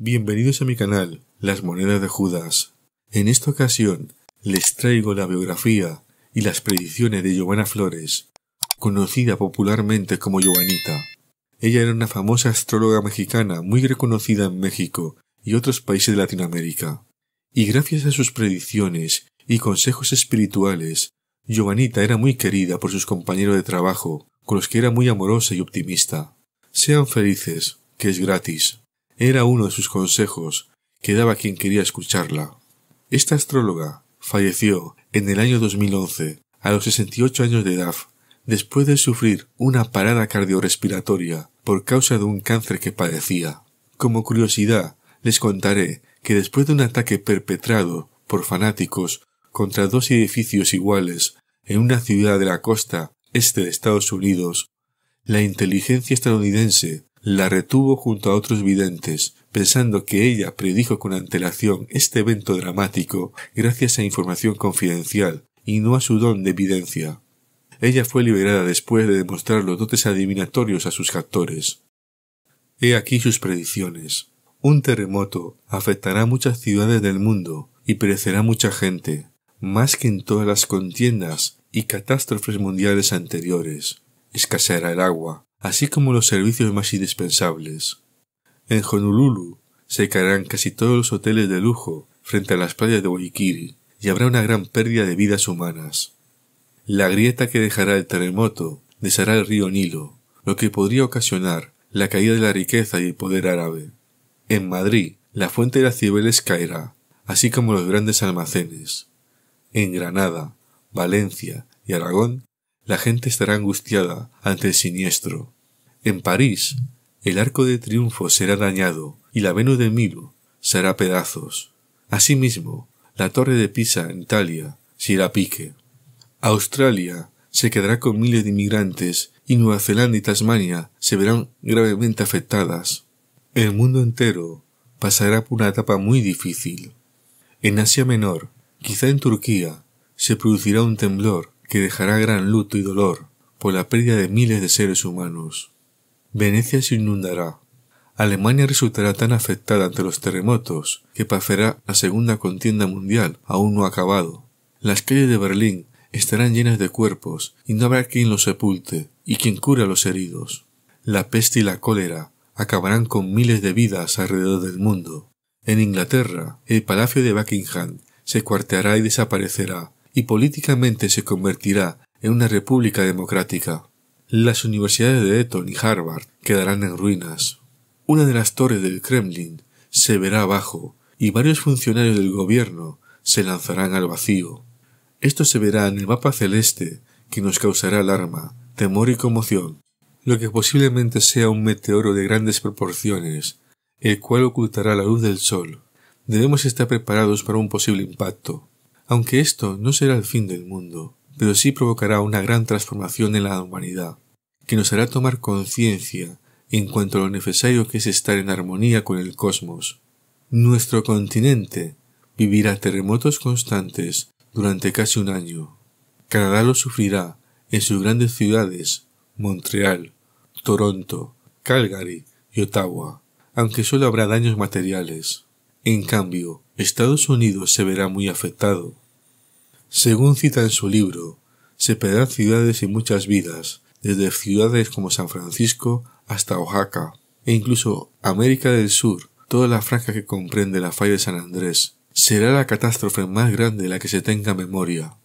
Bienvenidos a mi canal, Las Monedas de Judas. En esta ocasión les traigo la biografía y las predicciones de Giovanna Flores, conocida popularmente como Giovanita. Ella era una famosa astróloga mexicana muy reconocida en México y otros países de Latinoamérica. Y gracias a sus predicciones y consejos espirituales, Giovanita era muy querida por sus compañeros de trabajo, con los que era muy amorosa y optimista. Sean felices, que es gratis. Era uno de sus consejos que daba quien quería escucharla. Esta astróloga falleció en el año 2011, a los 68 años de edad, después de sufrir una parada cardiorrespiratoria por causa de un cáncer que padecía. Como curiosidad, les contaré que después de un ataque perpetrado por fanáticos contra dos edificios iguales en una ciudad de la costa este de Estados Unidos, la inteligencia estadounidense la retuvo junto a otros videntes, pensando que ella predijo con antelación este evento dramático gracias a información confidencial y no a su don de evidencia. Ella fue liberada después de demostrar los dotes adivinatorios a sus captores. He aquí sus predicciones. Un terremoto afectará muchas ciudades del mundo y perecerá mucha gente, más que en todas las contiendas y catástrofes mundiales anteriores. Escaseará el agua, así como los servicios más indispensables. En Honolulu se caerán casi todos los hoteles de lujo frente a las playas de Waikiri y habrá una gran pérdida de vidas humanas. La grieta que dejará el terremoto deshará el río Nilo, lo que podría ocasionar la caída de la riqueza y el poder árabe. En Madrid, la fuente de las Cibeles caerá, así como los grandes almacenes. En Granada, Valencia y Aragón, la gente estará angustiada ante el siniestro. En París, el arco de triunfo será dañado y la Venus de Milo será pedazos. Asimismo, la torre de Pisa en Italia se irá a pique. Australia se quedará con miles de inmigrantes y Nueva Zelanda y Tasmania se verán gravemente afectadas. El mundo entero pasará por una etapa muy difícil. En Asia Menor, quizá en Turquía, se producirá un temblor que dejará gran luto y dolor por la pérdida de miles de seres humanos. Venecia se inundará. Alemania resultará tan afectada ante los terremotos que pasará la segunda contienda mundial aún no acabado. Las calles de Berlín estarán llenas de cuerpos y no habrá quien los sepulte y quien cura a los heridos. La peste y la cólera acabarán con miles de vidas alrededor del mundo. En Inglaterra, el palacio de Buckingham se cuarteará y desaparecerá, y políticamente se convertirá en una república democrática. Las universidades de Eton y Harvard quedarán en ruinas. Una de las torres del Kremlin se verá abajo y varios funcionarios del gobierno se lanzarán al vacío. Esto se verá en el mapa celeste que nos causará alarma, temor y conmoción, lo que posiblemente sea un meteoro de grandes proporciones, el cual ocultará la luz del sol. Debemos estar preparados para un posible impacto, aunque esto no será el fin del mundo, pero sí provocará una gran transformación en la humanidad, que nos hará tomar conciencia en cuanto a lo necesario que es estar en armonía con el cosmos. Nuestro continente vivirá terremotos constantes durante casi un año. Canadá lo sufrirá en sus grandes ciudades, Montreal, Toronto, Calgary y Ottawa, aunque solo habrá daños materiales. En cambio, Estados Unidos se verá muy afectado. Según cita en su libro, se perderán ciudades y muchas vidas, desde ciudades como San Francisco hasta Oaxaca, e incluso América del Sur, toda la franja que comprende la falla de San Andrés, será la catástrofe más grande de la que se tenga memoria.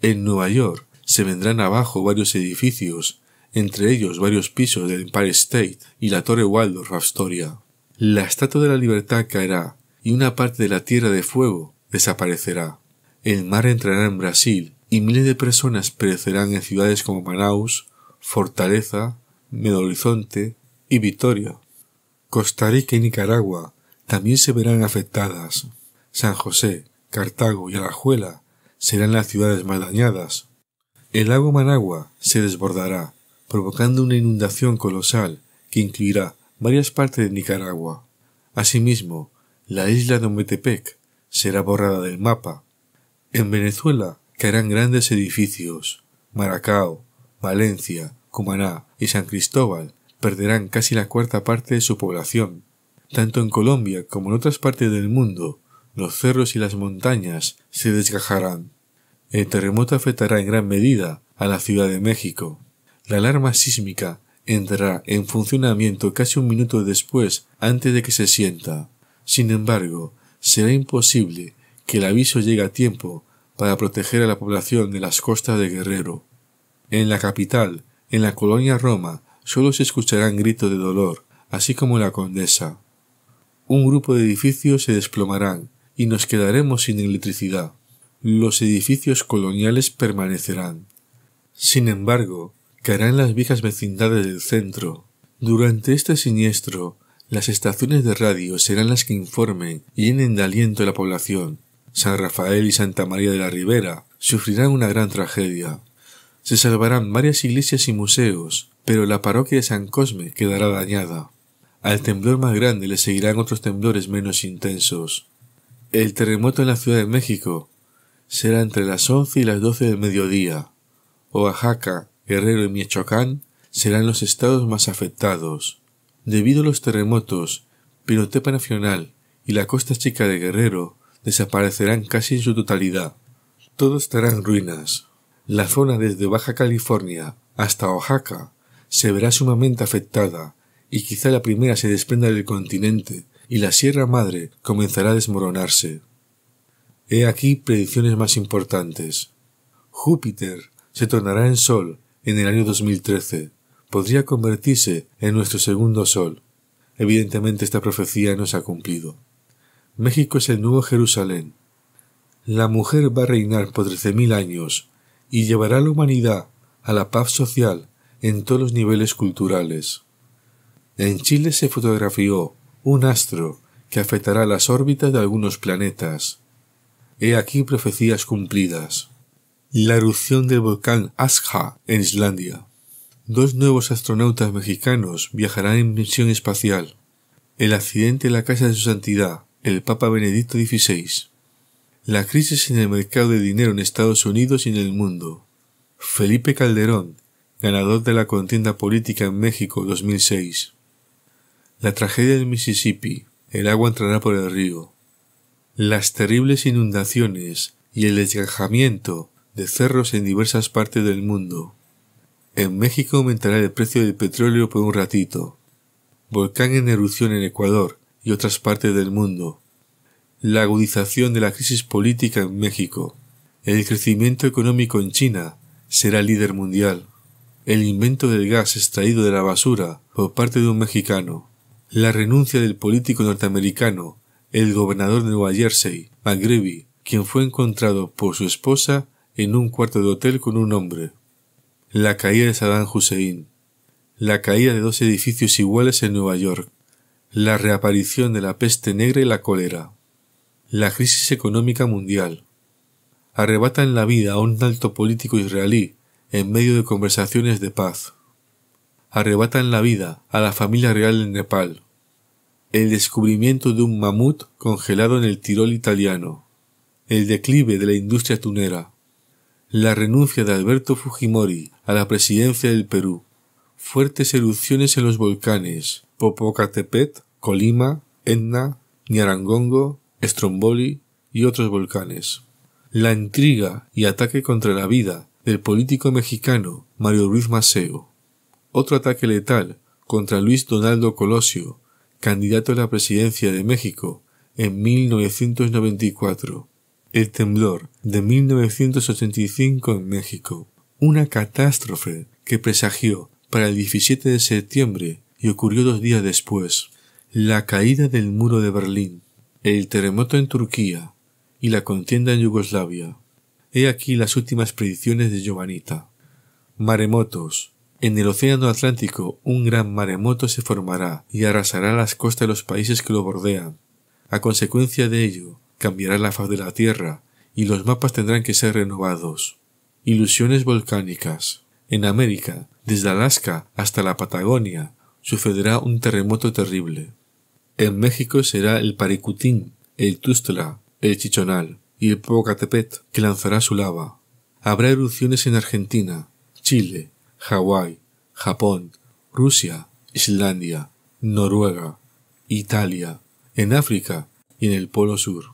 En Nueva York se vendrán abajo varios edificios, entre ellos varios pisos del Empire State y la Torre Waldorf Astoria. La Estatua de la Libertad caerá y una parte de la Tierra de Fuego desaparecerá. El mar entrará en Brasil y miles de personas perecerán en ciudades como Manaus, Fortaleza, Horizonte y Vitoria. Costa Rica y Nicaragua también se verán afectadas. San José, Cartago y Alajuela serán las ciudades más dañadas. El lago Managua se desbordará, provocando una inundación colosal que incluirá varias partes de Nicaragua. Asimismo, la isla de Ometepec será borrada del mapa. En Venezuela caerán grandes edificios. Maracao, Valencia, Cumaná y San Cristóbal perderán casi la cuarta parte de su población. Tanto en Colombia como en otras partes del mundo, los cerros y las montañas se desgajarán. El terremoto afectará en gran medida a la Ciudad de México. La alarma sísmica entrará en funcionamiento casi un minuto después antes de que se sienta. Sin embargo, será imposible que el aviso llegue a tiempo para proteger a la población de las costas de Guerrero. En la capital, en la colonia Roma, solo se escucharán gritos de dolor, así como la Condesa. Un grupo de edificios se desplomarán y nos quedaremos sin electricidad. Los edificios coloniales permanecerán. Sin embargo, caerán las viejas vecindades del centro. Durante este siniestro, las estaciones de radio serán las que informen y llenen de aliento a la población. San Rafael y Santa María de la Ribera sufrirán una gran tragedia. Se salvarán varias iglesias y museos, pero la parroquia de San Cosme quedará dañada. Al temblor más grande le seguirán otros temblores menos intensos. El terremoto en la Ciudad de México será entre las once y las doce del mediodía. Oaxaca, Guerrero y Michoacán serán los estados más afectados. Debido a los terremotos, Pinotepa Nacional y la costa chica de Guerrero desaparecerán casi en su totalidad. Todo estará en ruinas. La zona desde Baja California hasta Oaxaca se verá sumamente afectada y quizá la primera se desprenda del continente y la Sierra Madre comenzará a desmoronarse. He aquí predicciones más importantes. Júpiter se tornará en Sol en el año 2013. Podría convertirse en nuestro segundo Sol. Evidentemente esta profecía no se ha cumplido. México es el nuevo Jerusalén. La mujer va a reinar por trece mil años y llevará a la humanidad a la paz social en todos los niveles culturales. En Chile se fotografió un astro que afectará las órbitas de algunos planetas. He aquí profecías cumplidas la erupción del volcán Asja en Islandia. Dos nuevos astronautas mexicanos viajarán en misión espacial. El accidente en la casa de su santidad, el Papa Benedicto XVI. La crisis en el mercado de dinero en Estados Unidos y en el mundo. Felipe Calderón, ganador de la contienda política en México 2006. La tragedia del Mississippi. El agua entrará por el río. Las terribles inundaciones y el desgajamiento de cerros en diversas partes del mundo. En México aumentará el precio del petróleo por un ratito. Volcán en erupción en Ecuador y otras partes del mundo. La agudización de la crisis política en México. El crecimiento económico en China será líder mundial. El invento del gas extraído de la basura por parte de un mexicano. La renuncia del político norteamericano, el gobernador de Nueva Jersey, McGreevy, quien fue encontrado por su esposa en un cuarto de hotel con un hombre. La caída de Saddam Hussein. La caída de dos edificios iguales en Nueva York. La reaparición de la peste negra y la cólera. La crisis económica mundial. Arrebatan la vida a un alto político israelí en medio de conversaciones de paz. Arrebatan la vida a la familia real en Nepal. El descubrimiento de un mamut congelado en el Tirol italiano. El declive de la industria tunera la renuncia de Alberto Fujimori a la presidencia del Perú, fuertes erupciones en los volcanes Popocatépetl, Colima, Etna, Ñarangongo, Stromboli y otros volcanes. La intriga y ataque contra la vida del político mexicano Mario Ruiz Maceo. Otro ataque letal contra Luis Donaldo Colosio, candidato a la presidencia de México en 1994 el temblor de 1985 en México, una catástrofe que presagió para el 17 de septiembre y ocurrió dos días después, la caída del muro de Berlín, el terremoto en Turquía y la contienda en Yugoslavia. He aquí las últimas predicciones de Giovanita. Maremotos. En el Océano Atlántico un gran maremoto se formará y arrasará las costas de los países que lo bordean. A consecuencia de ello, cambiará la faz de la Tierra y los mapas tendrán que ser renovados. Ilusiones volcánicas. En América, desde Alaska hasta la Patagonia, sucederá un terremoto terrible. En México será el Paricutín, el Tustla, el Chichonal y el Popocatépetl que lanzará su lava. Habrá erupciones en Argentina, Chile, Hawái, Japón, Rusia, Islandia, Noruega, Italia, en África y en el Polo Sur.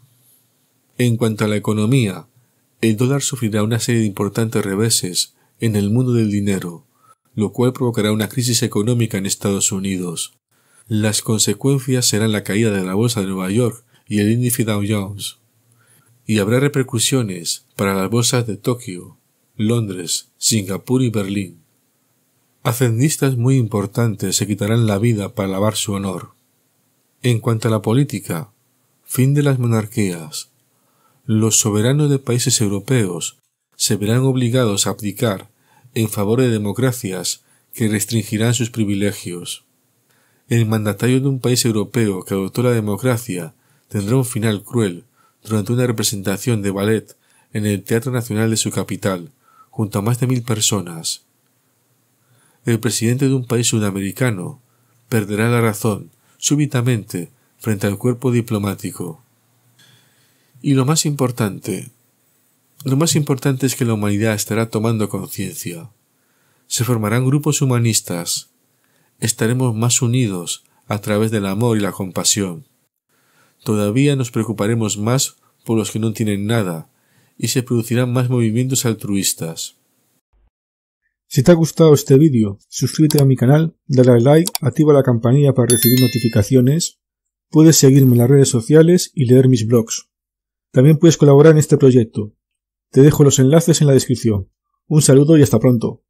En cuanto a la economía, el dólar sufrirá una serie de importantes reveses en el mundo del dinero, lo cual provocará una crisis económica en Estados Unidos. Las consecuencias serán la caída de la bolsa de Nueva York y el índice Dow Jones. Y habrá repercusiones para las bolsas de Tokio, Londres, Singapur y Berlín. Hacendistas muy importantes se quitarán la vida para lavar su honor. En cuanto a la política, fin de las monarquías. Los soberanos de países europeos se verán obligados a abdicar en favor de democracias que restringirán sus privilegios. El mandatario de un país europeo que adoptó la democracia tendrá un final cruel durante una representación de ballet en el Teatro Nacional de su capital, junto a más de mil personas. El presidente de un país sudamericano perderá la razón súbitamente frente al cuerpo diplomático. Y lo más importante, lo más importante es que la humanidad estará tomando conciencia. Se formarán grupos humanistas. Estaremos más unidos a través del amor y la compasión. Todavía nos preocuparemos más por los que no tienen nada y se producirán más movimientos altruistas. Si te ha gustado este vídeo, suscríbete a mi canal, dale a like, activa la campanilla para recibir notificaciones, puedes seguirme en las redes sociales y leer mis blogs. También puedes colaborar en este proyecto. Te dejo los enlaces en la descripción. Un saludo y hasta pronto.